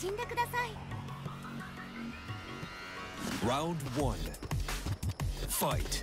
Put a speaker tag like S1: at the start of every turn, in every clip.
S1: 死んでください
S2: Round one. Fight.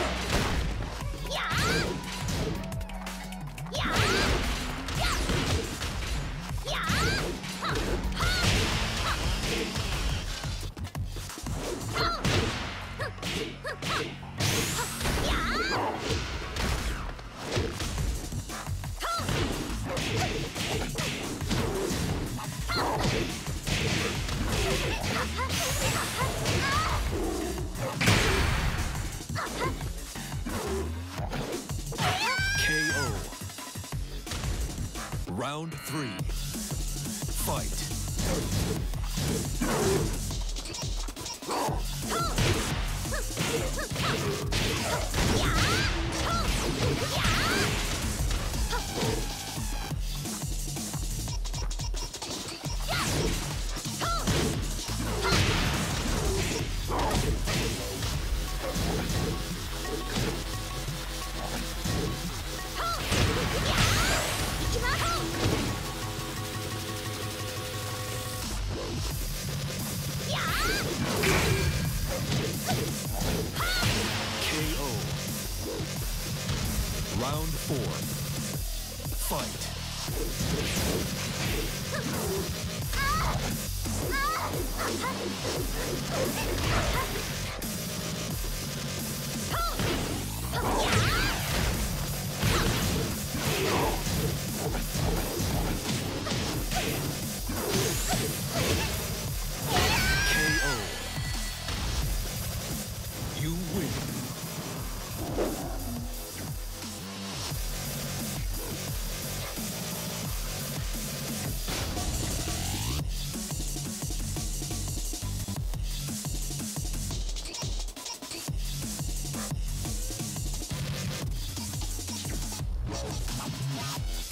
S2: Round three. Fight. Round four. Fight. なっ!